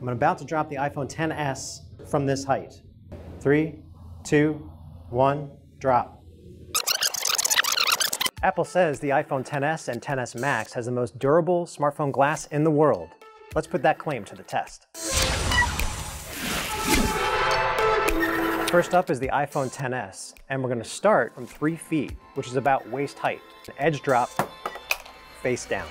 I'm about to drop the iPhone XS from this height. Three, two, one, drop. Apple says the iPhone XS and XS Max has the most durable smartphone glass in the world. Let's put that claim to the test. First up is the iPhone XS, and we're gonna start from three feet, which is about waist height. An edge drop, face down.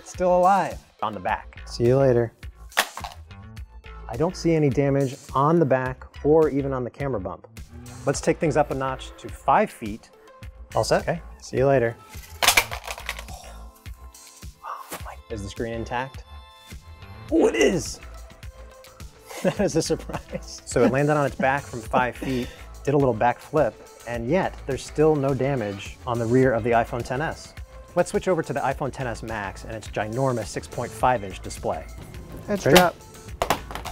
It's still alive on the back. See you later. I don't see any damage on the back or even on the camera bump. Let's take things up a notch to five feet. All set? Okay, see you later. Oh my, is the screen intact? Oh, it is! that is a surprise. So it landed on its back from five feet, did a little back flip, and yet there's still no damage on the rear of the iPhone XS. Let's switch over to the iPhone XS Max and its ginormous 6.5 inch display. Ready? drop.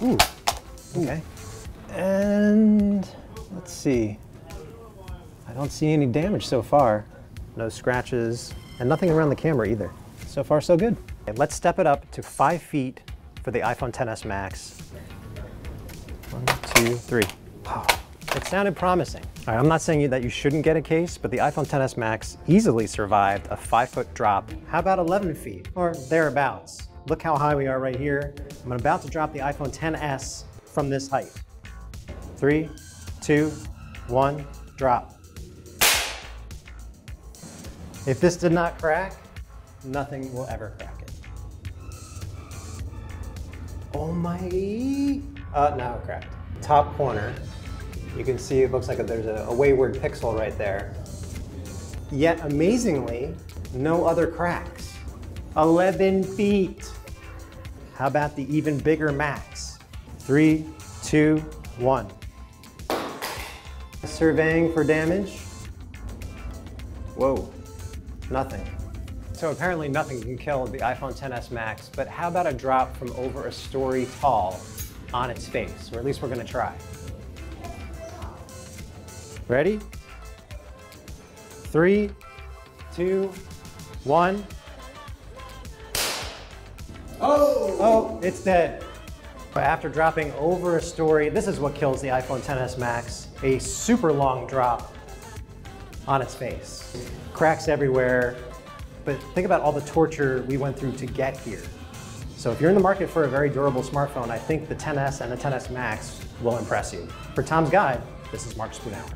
Ooh, okay. And let's see. I don't see any damage so far. No scratches, and nothing around the camera either. So far, so good. Okay, let's step it up to five feet for the iPhone XS Max. One, two, three. Wow. It sounded promising. All right, I'm not saying that you shouldn't get a case, but the iPhone XS Max easily survived a five foot drop. How about 11 feet or thereabouts? Look how high we are right here. I'm about to drop the iPhone XS from this height. Three, two, one, drop. If this did not crack, nothing will ever crack it. Oh my, uh, now it cracked. Top corner, you can see it looks like there's a, a wayward pixel right there. Yet amazingly, no other cracks. 11 feet. How about the even bigger Max? Three, two, one. Surveying for damage. Whoa, nothing. So apparently nothing can kill the iPhone XS Max, but how about a drop from over a story tall on its face? Or at least we're gonna try. Ready? Three, two, one. Oh! Oh, it's dead. But after dropping over a story, this is what kills the iPhone XS Max. A super long drop on its face. Cracks everywhere, but think about all the torture we went through to get here. So if you're in the market for a very durable smartphone, I think the XS and the XS Max will impress you. For Tom's Guide, this is Mark Spoonauer.